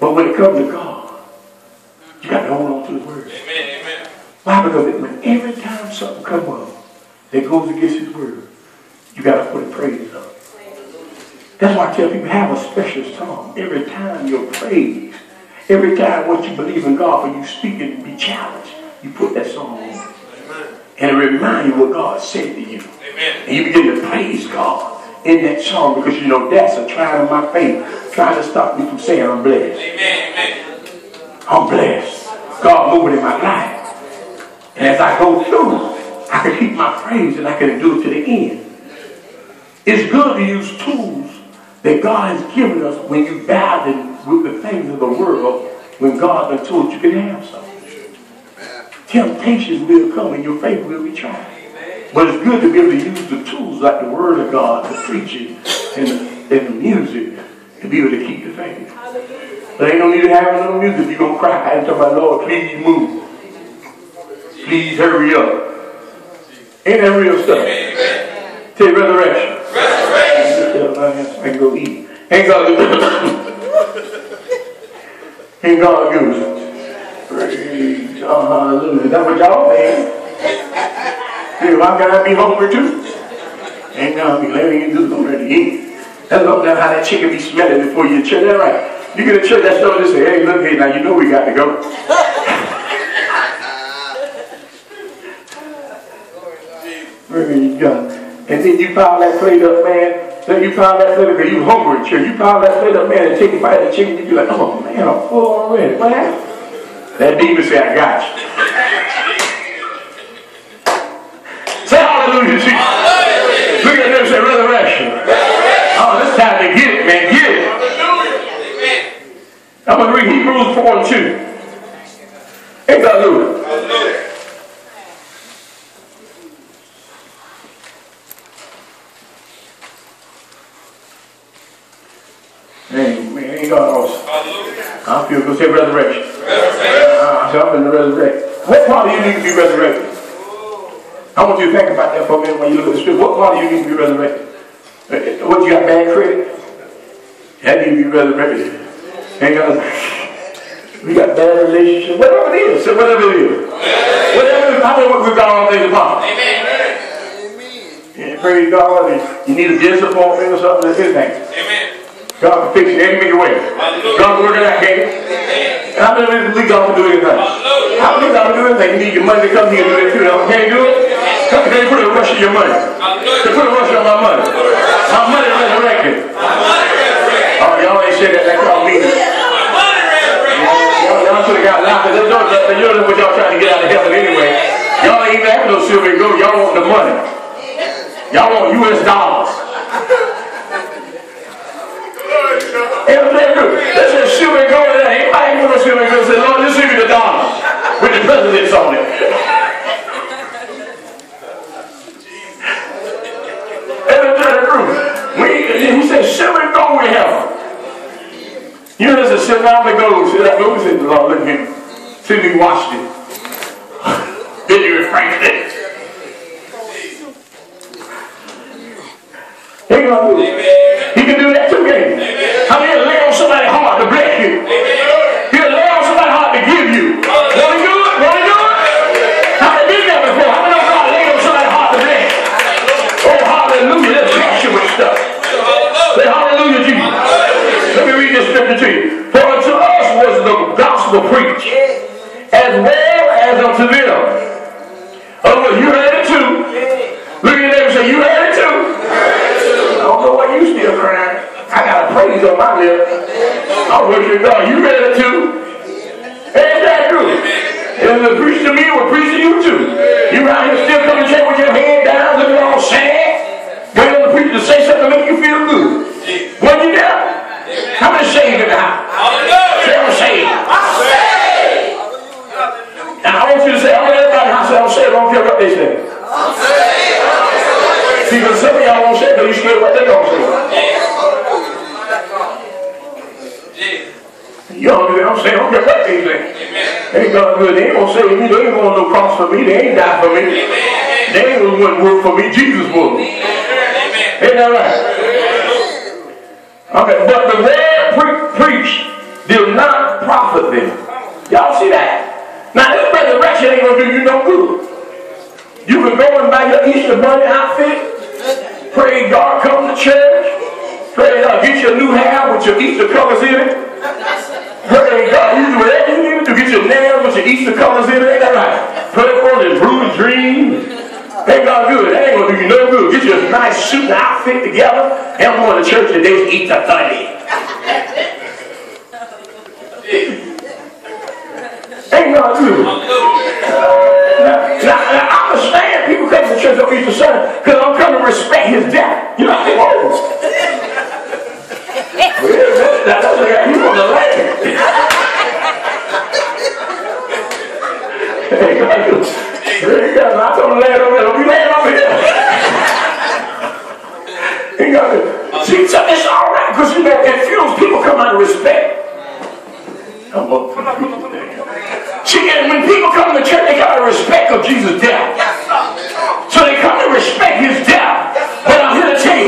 But when it comes to God, you got to hold on to the word. Amen. Amen. Why? Because when every time something comes up that goes against his word, you got to put a praise up. That's why I tell people have a special song. Every time you're praised, every time what you believe in God for you speak and be challenged, you put that song on. And it remind you what God said to you. Amen. And you begin to praise God in that song because you know that's a trial of my faith, trying to stop me from saying I'm blessed. Amen. Amen. I'm blessed. God moving in my life. And as I go through, I can keep my praise and I can do it to the end. It's good to use tools that God has given us when you battle with the things of the world, when God has told you can have something. Temptations will come and your faith will be tried. But it's good to be able to use the tools like the Word of God, the preaching, and, and the music to be able to keep the faith. But ain't no need to have no music you're going to cry and tell my Lord, please move. Please hurry up. Ain't that real stuff? Amen. Tell resurrection. I can go eat. Ain't God Ain't God good? Praise hallelujah. That's what y'all think. Yeah, why I be hungry too? Ain't God be letting you do already eat. That's not how that chicken be smelling before you church. That right. You get a church that store just say, hey, look here, now you know we got to go. Praise God. And then you pile that plate up, man. Then you pile that plate up because you hungry, church. You pile that plate up, man, and take a bite of the chicken. You be like, oh, man, I'm full already. What happened? That demon say, I got you. say hallelujah, Jesus. Look at them say resurrection. Oh, this time to get it, man. Get it. Amen. I'm going to read Hebrews 4 and 2. Ain't that Hallelujah. Hallelujah. Hey, man, ain't God awesome. I feel good. Say resurrection. Resurrection. Uh, so I'm in the resurrection. What part of you need to be resurrected? I want you to think about that for a minute when you look at the scripture. What part of you need to be resurrected? Uh, What, you got bad credit? That need to be resurrected. Ain't got we got bad relationship, whatever it is, whatever it is. Whatever it is, I know what we've got all things apart. Amen. Yeah, praise God. and You need a disappointment or something, that's his name. Amen. God can fix it any way. God can work it out, can't? And I believe God can do anything. I believe God can do anything. You need your money to come here and do that too. Now, Can you do it? Come can you put a rush in your money? Can put a rush on my money? My money resurrected. Oh, y'all said that like y'all mean. Y'all, y'all should have got locked. You know you know what y'all trying to get out of heaven anyway. Y'all ain't even having no silver and gold. Y'all want the money. Y'all want U.S. dollars. This is silver and gold. Anybody ain't want no silver and gold? Say, Lord, just give me the dollars with the presidents on it. Everything good. We, he said, silver and gold we have. You know, there's a sit down the gold. See that gold? Said, Lord, look at him. See me washed it. Then you refrain it. He it. Can do that too, can? How many lay on somebody's heart 17. For unto us was the gospel preached, as well as unto them. Oh, you had it too. Look at your neighbor say, you had it too. I don't know why you still crying. I got a praise on my lips. I worship God. You had it too. Ain't that true? We're preaching to me will preach to you too. You out here still coming to church with your head down, looking all sad. Waiting on the preacher to say something to make you feel good. What you got? How many saved in the house? Say I'm saved. And I want you to say, I want everybody house say I'm saved. I don't care what they say. See, because some of y'all won't say because you scared what they don't say. You don't do that. I'm saying, I don't care what they say. Ain't God good. They ain't gonna save me. They ain't gonna no cross for me. They ain't die for me. They ain't gonna work for me. Jesus would. Ain't that right? Okay, but the word pre- preached did not profit them. Y'all see that? Now this resurrection ain't gonna do you no good. You can go and buy your Easter bunny outfit, pray God come to church, pray God get your new hair with your Easter colors in it. Pray God, you do whatever you need to get your nails with your Easter colors in it, ain't that right? Pray for this rude dream. Ain't God good. That ain't gonna do you no good. Get your nice suit and outfit together and I'm going to church and they eat the bunny. Ain't God good. Now, now, now, I understand people come to church on Easter Sunday because I'm coming to respect his death. You know, what I whoa. Well, that, that doesn't got you on the land. Ain't God good. I told him land over here. Don't be laying God good. See, so it's all right because, you it feels people come out of respect. Come on. See, and when people come to church, they got to respect of Jesus' death. So they come to respect his death. But I'm here to tell you,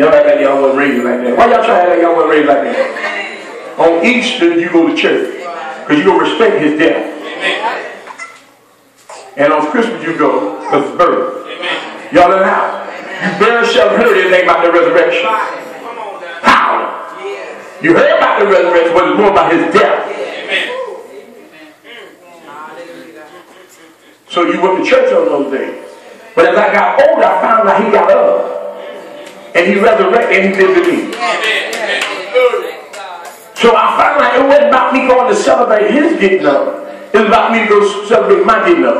Y'all act like y'all wasn't raised like that. Why y'all trying to act like y'all wasn't raised like that? On Easter, you go to church. Because you to respect his death. And on Christmas, you go because it's birth. Y'all in the house. You barely shall heard anything about the resurrection. How? You heard about the resurrection, but it's more about his death. So you went to church on those days. But as I got older, I found out he got up. And he resurrected and he lived in me. So I found out it wasn't about me going to celebrate his getting up. It was about me to go celebrate my getting up.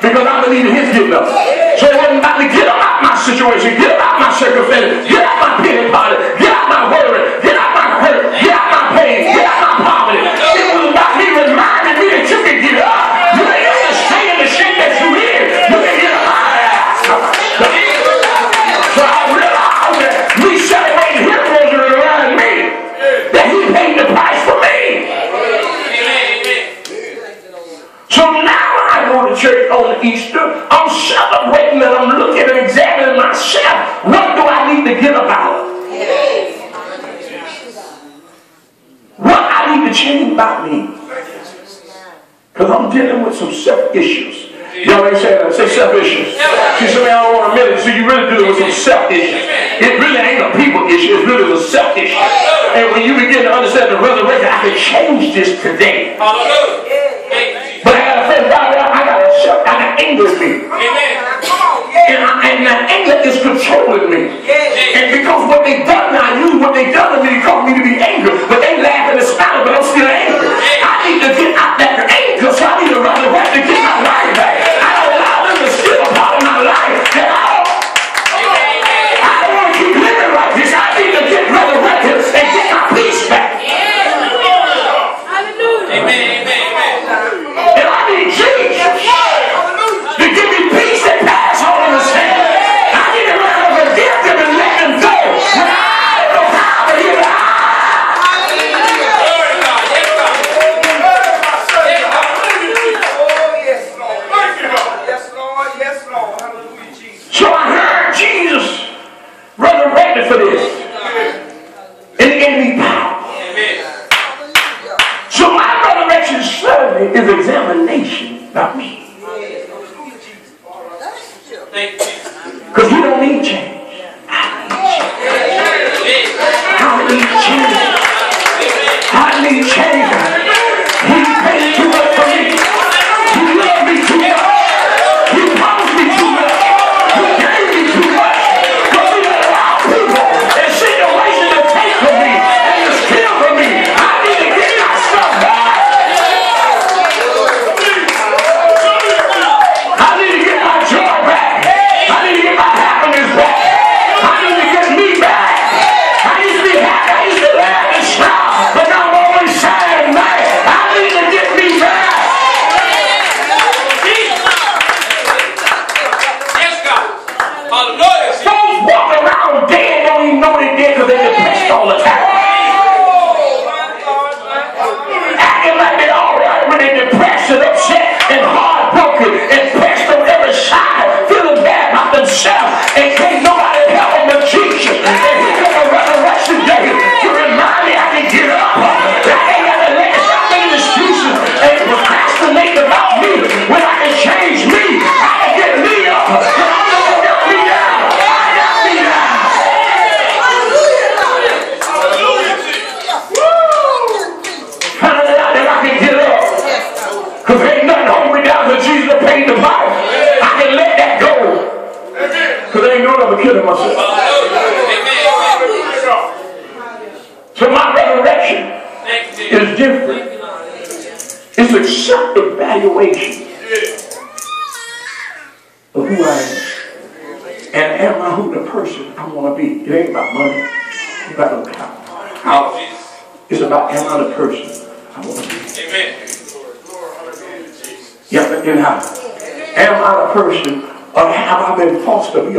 Because I believe in his getting up. So it wasn't about me get out my situation, get out my circumstances, get out my pity party, get out my worry, get out my hurt, get out my pain, get out my poverty. It was about me reminding me that you can get up. Church on Easter. I'm celebrating and I'm looking and examining myself. What do I need to get about? What I need to change about me? Because I'm dealing with some self issues. Y'all ain't saying that. Say self issues. See, some of y'all want a minute. So you really dealing with some self issues. It really ain't a people issue. It's really a self issue. And when you begin to understand the resurrection, I can change this today. But I got a friend down there, I got a self, I got anger in me. And, I, and that anger is controlling me. And because what they done, I use what they done to me to cause me to be angry. But they laugh and smile, but I'm still angry. is examination, not me.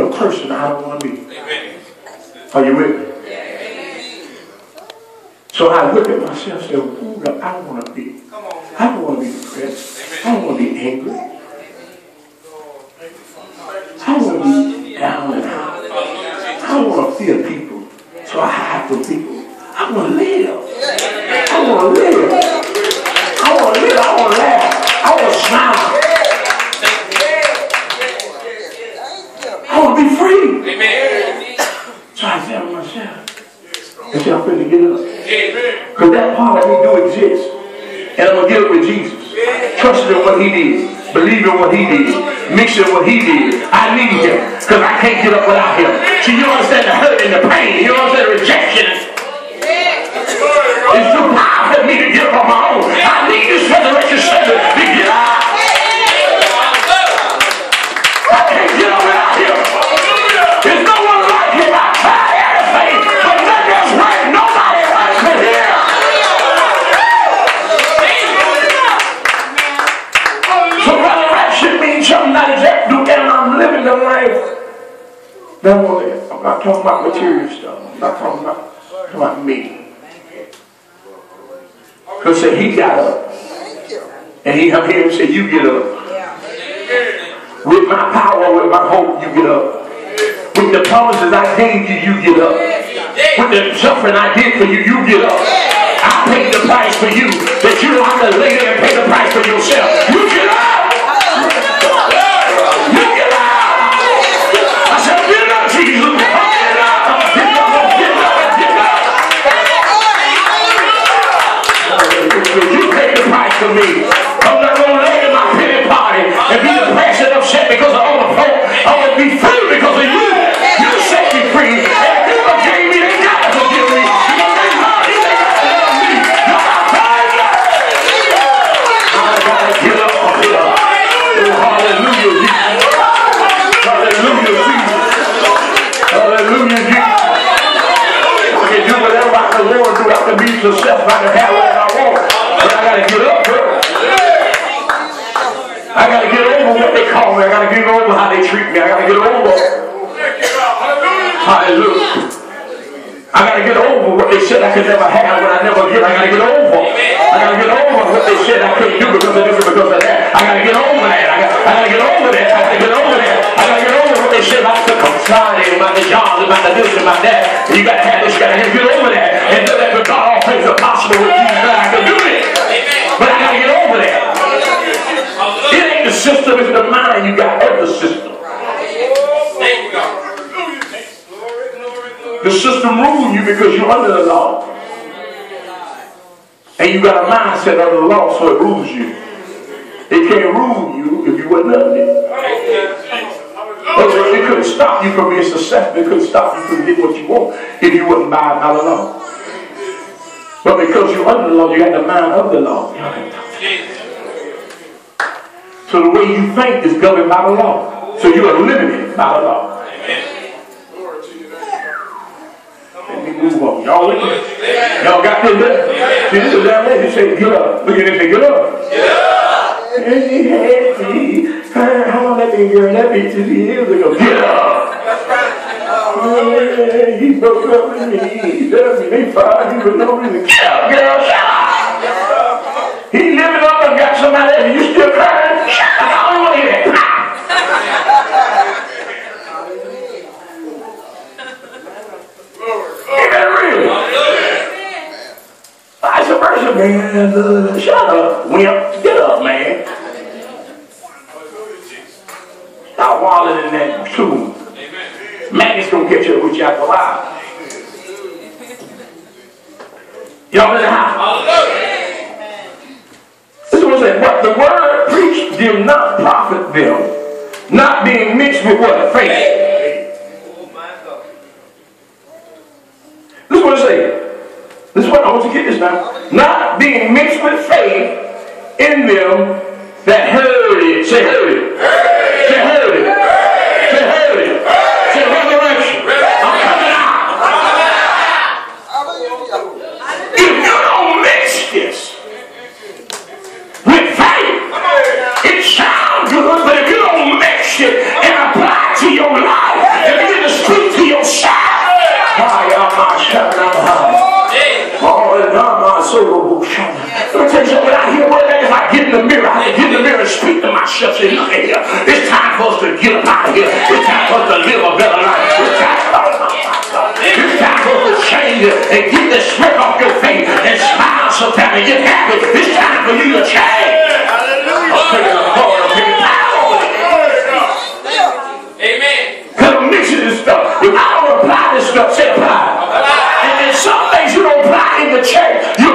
a person I don't want to be. Are you with me? So I look at myself and say, Who do I don't want to be. I don't want to be depressed. I don't want to be angry. I want to be down and out. I don't want to fear people. So I hide from people. I want to live. I want to live. I want to live. I want to laugh. I want to smile. be free. Amen. Try to said to myself, I said, I'm finna get up. Because that part of me do exist. And I'm going to get up with Jesus. Trust in what he did. Believe in what he did. Mix in what he did. I need him. Because I can't get up without him. See, you understand the hurt and the pain. You understand the rejection. It's too hard for me to get up on my own. I need this resurrection Savior to get out. Not worry, I'm not talking about material stuff. I'm not talking about, talking about me. Because so he got up. And he come here and said, you get up. With my power, with my hope, you get up. With the promises I gave you, you get up. With the suffering I did for you, you get up. I paid the price for you. That you don't have to lay there and pay the price for yourself. You mindset of the law, so it rules you. It can't rule you if you wasn't under it. It couldn't stop you from being successful. It couldn't stop you from getting what you want if you wasn't by by the law. But because you're under the law, you got the mind of the law. So the way you think is governed by the law. So you are limited by the law. Move on. Y'all me? Y'all got this there? See, this is down there. He said, get up. Look at this. Say, get up. Get up. And he had me. How long that been girl? That be 50 years ago. Get up. Yeah, he broke up with me. He left me. They fired me for no reason. Get up, girl. Shut up. He living up and got somebody else. You still crying? Shut up. I don't want to hear that. Ain't that real? Man. Uh, shut up, wimp. Get up, man. Stop wallowing in that tomb. Maggot's gonna get you with you after a while. Y'all in the house? This is what it said. But the word preached did not profit them, not being mixed with what? Faith. This is what it says. This is what I want you to get this now. Not being mixed with faith in them that heard it. Say heard it. Me tell you something. When I hear word that, if I get in the mirror, I can get in the mirror and speak to myself. Say, look at here. It's time for us to get up out of here. It's time for us to live a better life. It's time, it's time for us to change it and get the smirk off your face and smile sometimes and get happy. It's time for you to change. Oh, I'm taking a card. I'm taking power. Amen. Because I'm mixing this stuff. If I don't apply this stuff, say apply. And then some things you don't apply in the church. You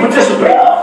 from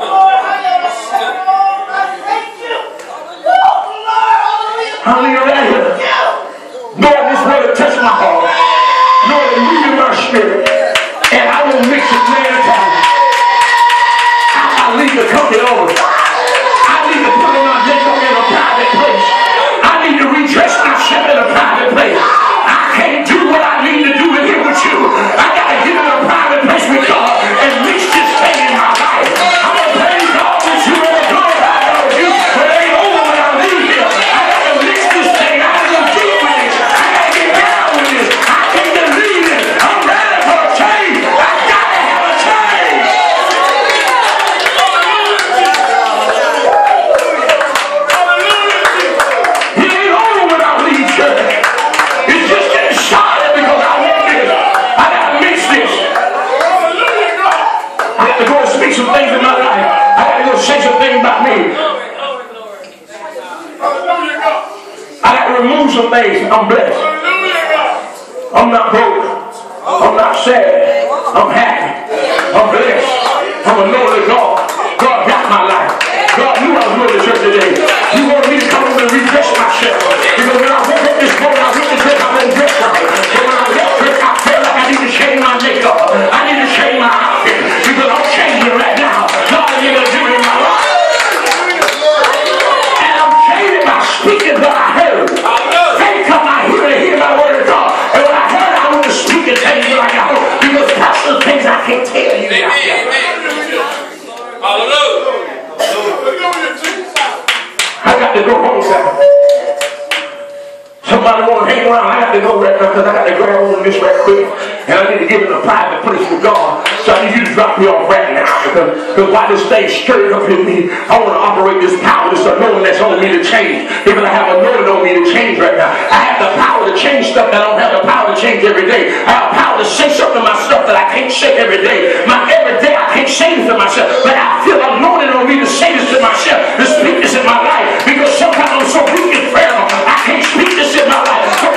Because, while this thing stirred up in me, I want to operate this power, this anointing that's on me to change. Because I have anointing on me to change right now. I have the power to change stuff that I don't have the power to change every day. I have power to say something to myself that I can't say every day. My every day I can't say this to myself. But I feel anointed on me to say this to myself, to speak this in my life. Because sometimes I'm so weak and frail, I can't speak this in my life. But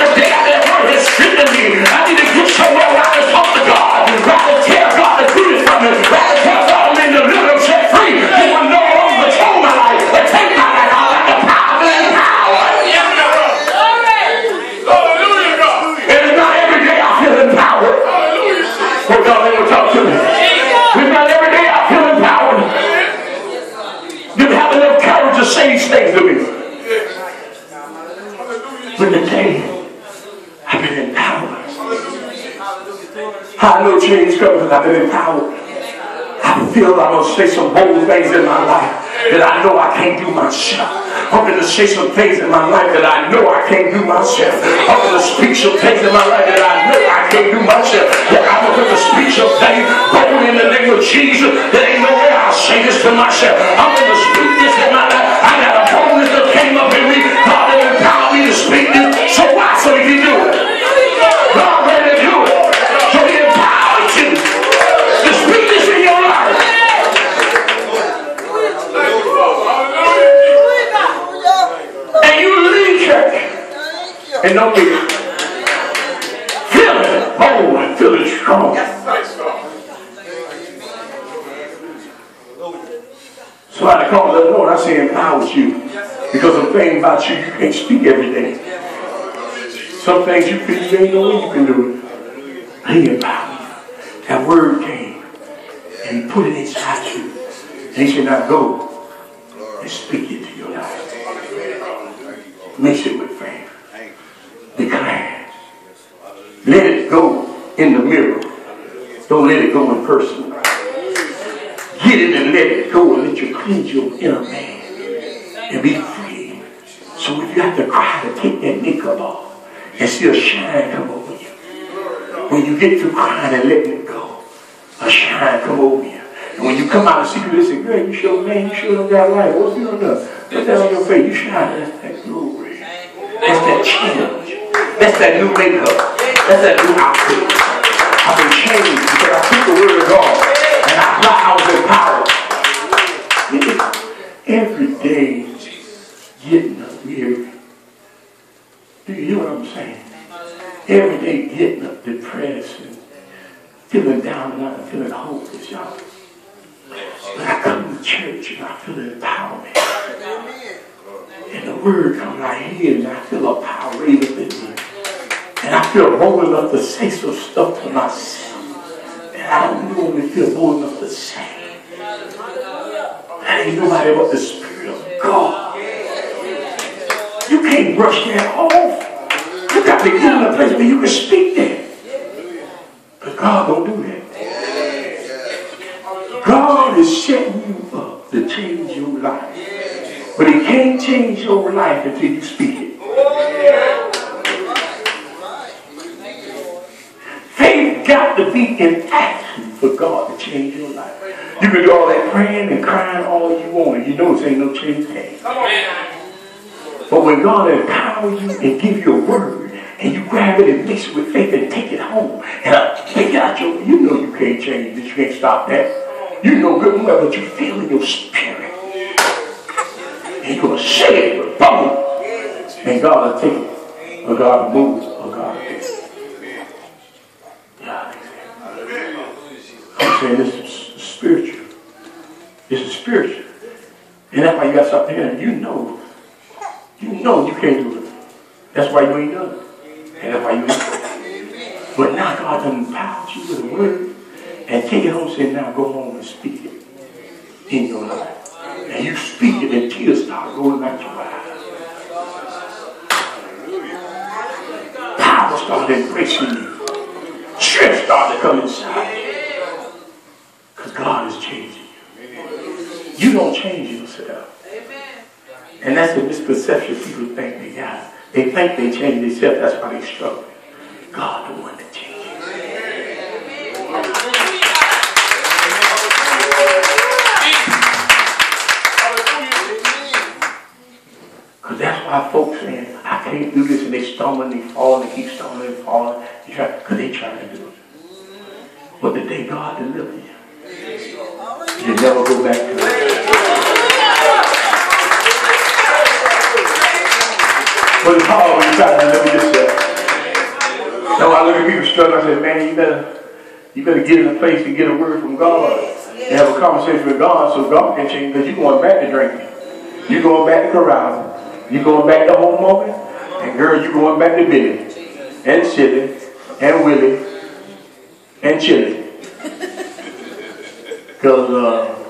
change because I've been empowered. I feel I'm going to say some bold things in my life that I know I can't do myself. I'm going to say some things in my life that I know I can't do myself. I'm going to speak some things in my life that I know I can't do myself. That I'm going to speak some things bold in the name of Jesus that ain't no way I'll say this to myself. I'm going to speak this in my life. I got a boldness that came up in me. God empowered me to speak this. So why? So he can do it. And don't be feeling bold and feeling strong. Somebody called the Lord, I say empowers you. Because some things about you you can't speak every day. Some things you feel you ain't when you can do it. He empowered you. That word came and he put it inside you. And he said, now go and speak it to your life. Mix it with faith. Declare. Let it go in the mirror. Don't let it go in person. Get it and let it go and let you cleanse your inner man and be free. So if you have to cry to take that makeup off and see a shine come over you. When you get to crying and letting it go, a shine come over you. And when you come out of secret, they say, girl, you sure, man, you sure don't got life. What's you done? Put that on your face. You shine. That's that glory. That's that change. That's that new makeup. That's that new outfit. I've been changed because I took the word of God and I thought I was empowered. Every day, getting up, every, do you hear what I'm saying? Every day getting up depressed and feeling down and out and feeling hopeless, y'all. But I come to church and I feel empowerment. And the word comes right here and I feel a power raised up in me. And I feel bold enough to say some stuff to myself. And I don't normally feel bold enough to say. That ain't nobody but the Spirit of God. You can't brush that off. You got to get in a place where you can speak that. But God don't do that. God is setting you up to change your life. But he can't change your life until you speak be in action for God to change your life. You can do all that praying and crying all you want, you know it ain't no change came. But when God empowers you and give you a word, and you grab it and mix it with faith and take it home, and I take it out your, you know you can't change this, you can't stop that. You know good and well, but you feel in your spirit. And you're going to say it with boom. And God will take it, or God will move, or God will take it. Yeah. I'm saying this is spiritual. This is spiritual. And that's why you got something hearing. You know. You know you can't do it. That's why you ain't done it. And that's why you ain't But now God done empowered you with a word. And take it home and say, now go home and speak it in your life. And you speak it and tears start rolling out your eyes. Power started embracing you. Strength started to come inside. Because God is changing you. Don't change yourself. And that's the misperception people think they got. They think they change themselves. That's why they struggle. God the one that changes. Because that's why folks saying, I can't do this, and they stumble and they fall and they keep stumbling and falling. Because they trying to do it. But the day God delivers you, you never go back to it. But it's hard when you try to deliver yourself. I look at people struggling, I say, man, you better, you better get in a place and get a word from God. And have a conversation with God so God can change because you're going back to drinking. You're going back to carousing. You're going back to home moment. And girl, you're going back to Billy. And Chili. And Willie. And Chili. Because uh,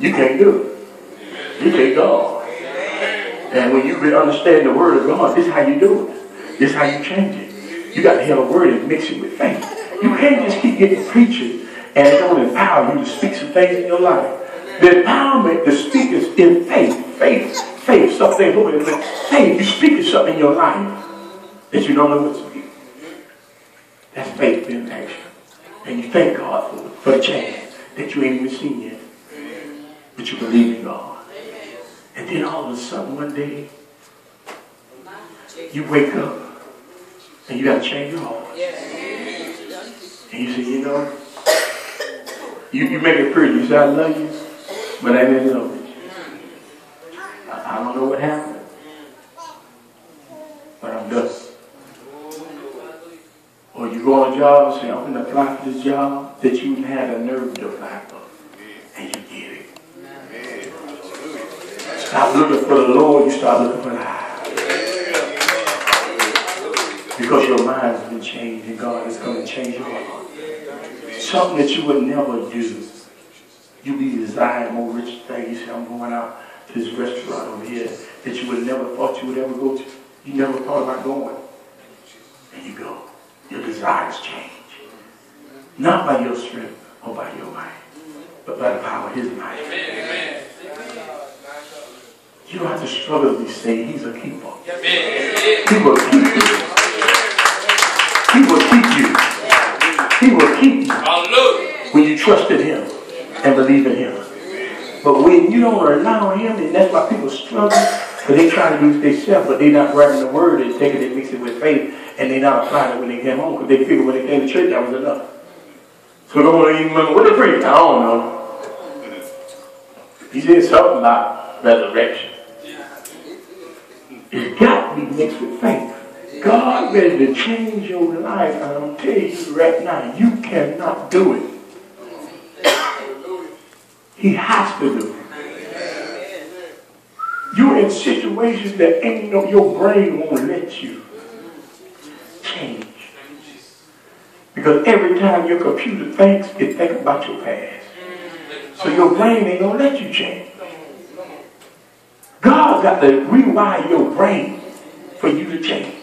you can't do it. You can't go. And when you understand the word of God, this is how you do it. This is how you change it. You got to have a word and mix it with faith. You can't just keep getting preaching and it don't empower you to speak some things in your life. The empowerment to speak is in faith. Faith, faith, something going Faith, you speaking something in your life that you don't know what to speak. That's faith in action. And you thank God for, for the change that you ain't even seen yet. But you believe in God. And then all of a sudden one day, you wake up and you got to change your heart. And you say, you know, you, you make it pretty. You say, I love you, but I didn't love you. I, I don't know what happened, but I'm done. Or you go on a job and say, I'm going to apply for this job that you had a nerve to apply for. And you get it. Stop looking for the Lord, you start looking for the high. Because your mind has been changed and God is going to change your heart. Something that you would never do. You be desiring more rich things. You say, I'm going out to this restaurant over here that you would never thought you would ever go to. You never thought about going. And you go. Your desires change. Not by your strength or by your might, but by the power of his might. You don't have to struggle to saved. He's a keeper. He will keep you. He will keep you. He will keep you when you trust in him. and believe in him. But when you don't rely on him, and that's why people struggle, because they try to do it themselves, but they're not grabbing the word and taking it and mixing it with faith, and they're not applying it when they came home, because they figured when they came to church, that was enough. So don't want to even remember what the preach. I don't know. He said something about resurrection. It's got to be mixed with faith. God ready to change your life, and I'm telling you right now, you cannot do it. He has to do it. You're in situations that ain't no, your brain won't let you change. Because every time your computer thinks, it thinks about your past. So your brain ain't gonna let you change. God's got to rewire your brain for you to change.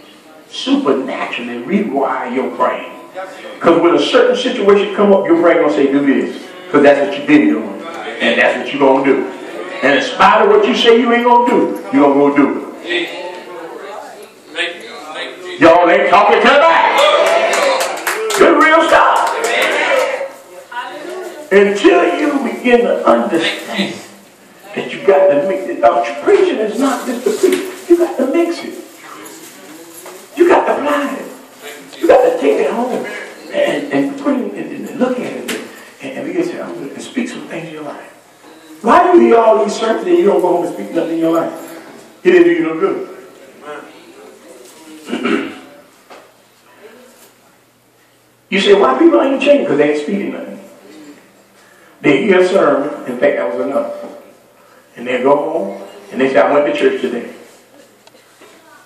Supernaturally rewire your brain. Because when a certain situation come up, your brain gonna say, do this. Because that's what you've been doing. And that's what you're going to do. And in spite of what you say you ain't going to do, you're going to do it. Y'all ain't talking to that. Good real stuff. Until you begin to understand that you got to mix it up. Preaching is not just the preach. You got to mix it. You got to apply it. You got to take it home and, and put it and, and look at it and, and begin to I'm to speak some things in your life. Why do you hear all these sermons and you don't go home and speak nothing in your life? It didn't do you no good. you say, why people ain't changing? Because they ain't speaking nothing. They hear a sermon and think that was enough. And they go home and they say, I went to church today.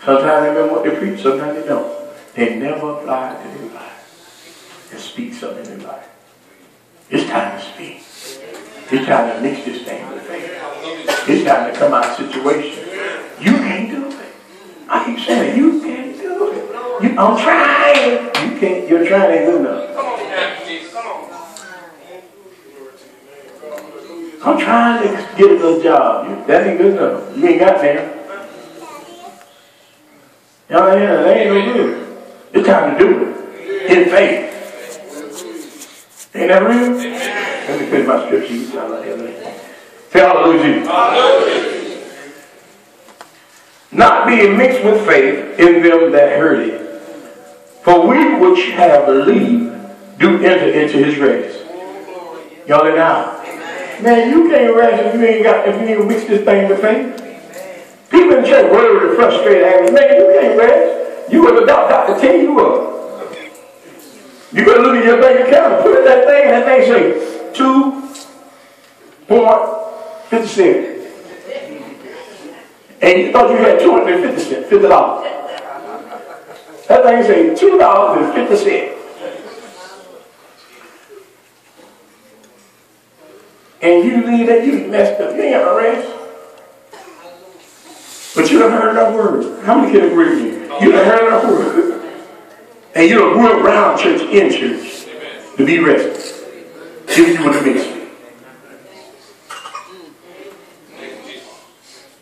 Sometimes they remember what they preach, sometimes they don't. They never apply it to their life and speak something in their life. It's time to speak. It's time to mix this thing with faith. It's time to come out of situation. You can't do it. I keep saying you can't. You, I'm trying. You can't. You're trying to do nothing. I'm trying to get a good job. That ain't good enough. You ain't got there. Y'all yeah, that ain't no good. It's time to do it. In faith. Ain't that real? Let me finish my scripture. You sound like that. Say hallelujah. Hallelujah. Not being mixed with faith in them that heard it. For we which have believed do enter into his rest. Y'all in now. Man, you can't rest if you ain't got if you ain't mix this thing with faith. People in church worried and frustrated, angry. Man, you can't rest. You were the doctor tell you up. You better look at your bank account and put in that thing, and that thing say two point fifty cents. And you thought you had two hundred and fifty cents, fifty dollars. That thing say two dollars and fifty cents. And you leave that, you messed up. You ain't got no rest. But you done heard that word. How many can agree with you? You done heard that word. And you done grew around church, in church, to be rested. Give you what it makes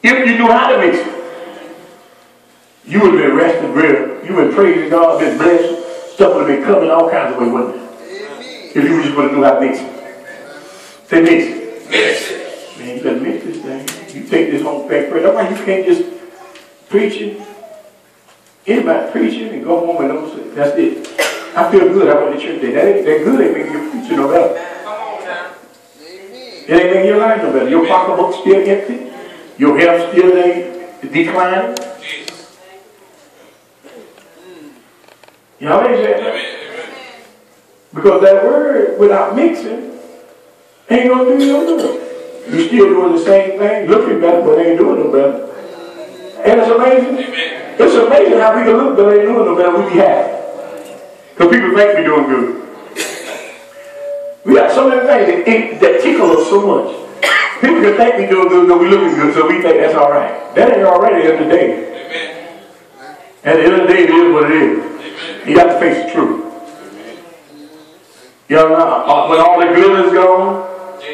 If you knew how to mix it, you would have been rested real. You would have praising God, been blessed. Stuff would have been coming all kinds of ways, wouldn't it? If you just would have knew how to mix it. Say mix it. Mix it. Man, you better mix this thing. You take this home back prayer. That's why you can't just preach it. Anybody preaching and go home and don't say, that's it. I feel good. I went to church today. That, ain't, that good ain't making your preacher no better. Come on now. It ain't making your life no better. Your pocketbook still empty. Your health still ain't declining. Y'all ain't saying that. Because that word, without mixing, ain't gonna do you no good. You're still doing the same thing, looking better, but ain't doing no better. And it's amazing. Amen. It's amazing how we can look better, ain't doing no better, we be happy. Because people think we doing good. We got so many things that, that tickle us so much. People can think we're doing good, but we looking good, so we think that's all right. That ain't all right at the end of the day. Amen. At the end of the day, it is what it is. You got to face the truth. You know, uh, when all the good is gone,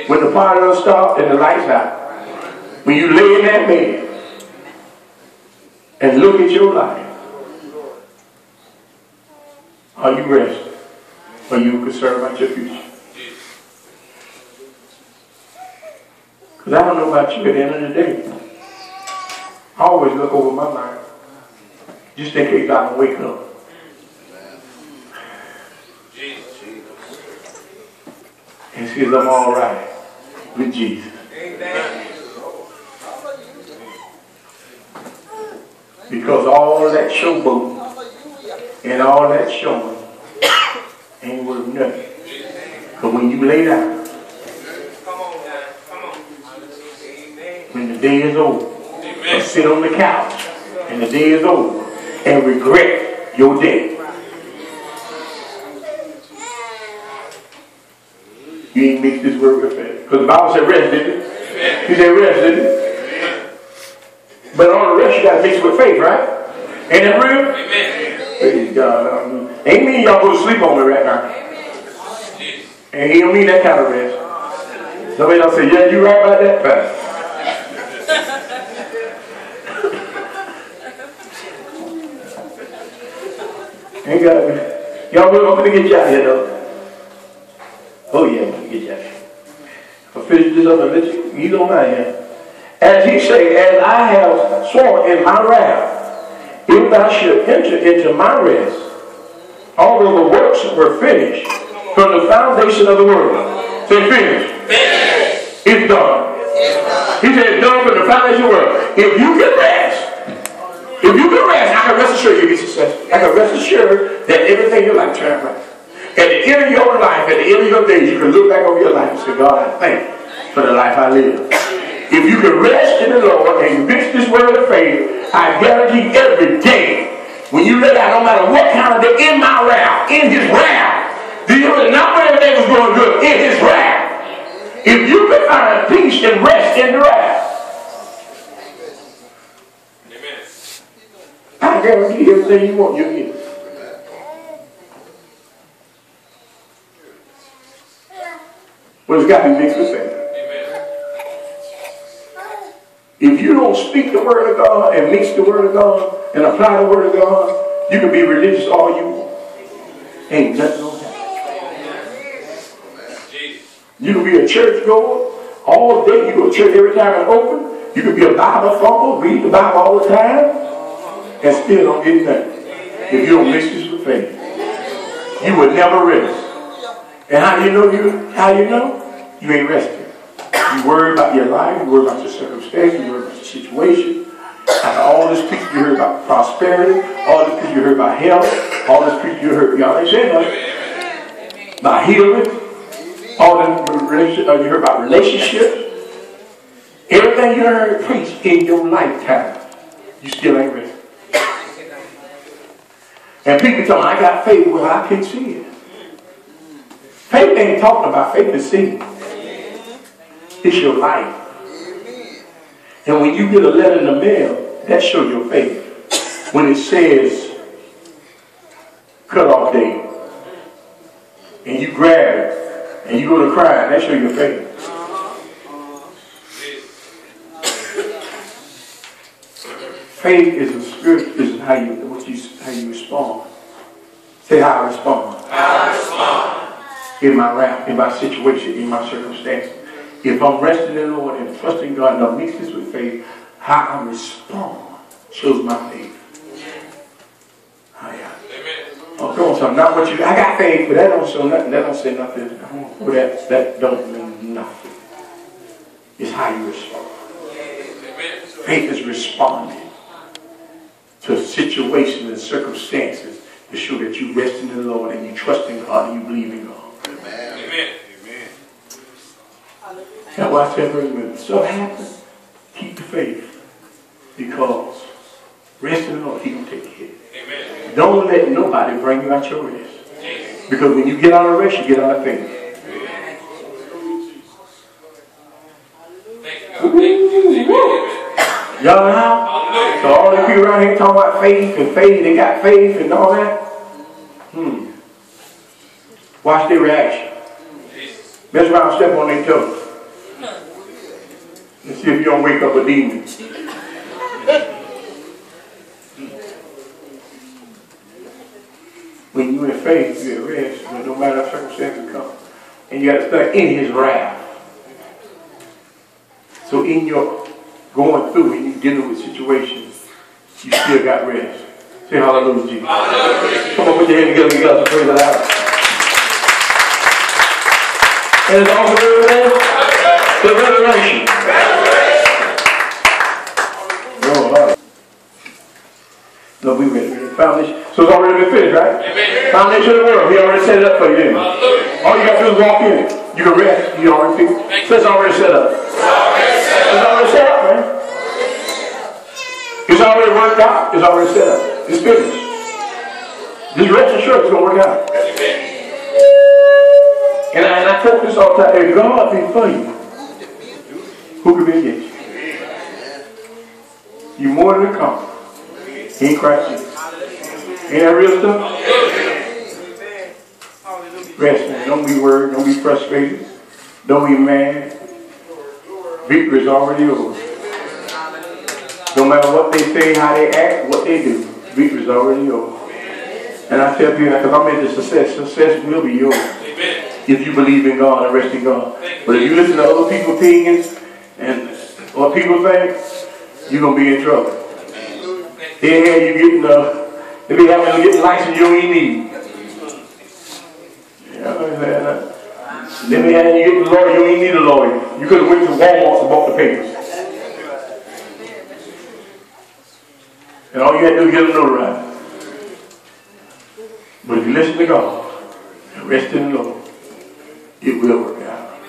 when the fire don't stop and the lights out, when you lay in that bed and look at your life, are you rested? Are you concerned about your future? Because I don't know about you at the end of the day. I always look over my mind. Just in case I don't wake up. And says I'm all right with Jesus. Because all that showboat and all that showing ain't worth nothing. But when you lay down, when the day is over, or sit on the couch and the day is over and regret your day. You ain't mixed this word with faith. Because the Bible said rest, didn't it? He said rest, didn't it? But on the rest, you got to mix it with faith, right? Ain't that real? Praise God. Ain't mean y'all go to sleep on me right now. And he don't mean that kind of rest. Somebody else say, yeah, you right about that, Pastor. Ain't got. Y'all, we're going to get you out here, though. Oh, yeah, I'm going to get you out here. I'll this and let you, don't mind here. As he said, as I have sworn in my wrath, if thou should enter into my rest, although the works were finished from the foundation of the world. Say finished. Finish. It's done. It's done. He said, done from the foundation of the world. If you can rest, if you can rest, I can rest assured you'll be successful. I can rest assured that everything in your life turns right. At the end of your life, at the end of your days, you can look back over your life and say, God, I thank you for the life I live. If you can rest in the Lord and mix this word of faith, I guarantee every day, when you lay out, no matter what kind of day, in my wrath, in his wrath, do you know not when everything was going good, in his wrath. If you can find peace and rest in the wrath, I guarantee everything you want, you'll get. it. Well, it's got to be mixed with faith. If you don't speak the word of God and mix the word of God and apply the word of God, you can be religious all you want. Ain't nothing on that. You can be a church goer all day. You go to church every time it's open. You can be a Bible thumper, read the Bible all the time, and still don't get nothing. If you don't mix this with faith, you will never rest. And how you know you? How you know? You ain't resting. You worry about your life. You worry about your circumstances. You worry about your situation. All this peace you heard about prosperity, all this peace you heard about health, all this peace you heard, y'all ain't saying nothing. About healing, all the relation, uh, you heard about relationships. Everything you heard preached in your lifetime, you still ain't ready. And people tell me, I got faith. Well, I can see it. Faith ain't talking about faith is seeing. It's your life. And when you get a letter in the mail, that shows your faith. When it says cut off date, and you grab it, and you go to cry, that shows your faith. Faith is a spirit, is how you what you how you respond. Say how I respond. I respond. In my wrath, in my situation, in my circumstance. If I'm resting in the Lord and trusting God and I mix this with faith, how I respond shows my faith. Oh, come on, son. Not what you. I got faith, but that don't show nothing. That don't say nothing. That that don't mean nothing. It's how you respond. Faith is responding to situations and circumstances to show that you rest in the Lord and you trust in God and you believe in God. Amen. That's why I said, when stuff happens, keep the faith. Because rest in the Lord, He gonna take care of it. Don't let nobody bring you out your rest. Because when you get out of rest, you get out of faith. Y'all know? So all the people around here talking about faith and faith, they got faith and all that. Hmm. Watch their reaction. Mess around, step on their toes. And see if you don't wake up a demon. When you in faith, you're at rest, but no matter what circumstances come. And you got to stay in his wrath. So in your going through and you dealing with situations, you still got rest. Say hallelujah, Jesus. Come on, put your hand together, you to praise the Lord. And it's also the revelation. Oh, Lord. No, we ready. ready. Foundation. So it's already been finished, right? Amen. Foundation of the world. He already set it up for you. didn't? Hallelujah. All you got to do is walk in it. You can rest. You already feel. So it's already set up. It's already set up, man. It's already worked out. It's already set up. It's finished. Just rest assured it's going to work out. And I, and I this all the time. If God be for you, who can be against you? You more than a conqueror. In Christ Jesus. Ain't that real stuff? Rest, man. Don't be worried. Don't be frustrated. Don't be mad. Victory is already yours. No matter what they say, how they act, what they do, victory is already yours. And I tell people because I'm into success, success will be yours Amen. if you believe in God and rest in God. But if you listen to other people's opinions and what people think, you're gonna be in trouble. Here, here you getting uh, they be having to get the license you don't even need. You know what I'm saying? Uh, Then they have you get the lawyer, you don't even need a lawyer. You could have went to Walmart and bought the papers. And all you had to do was get a notarized. When you listen to God and rest in the Lord, it will work out.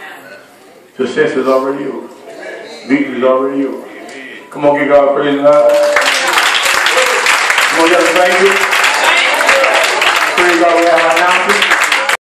Success is already yours. Victory is already yours. Come on, give God praise and honor. Come on, y'all, thank you. Praise God.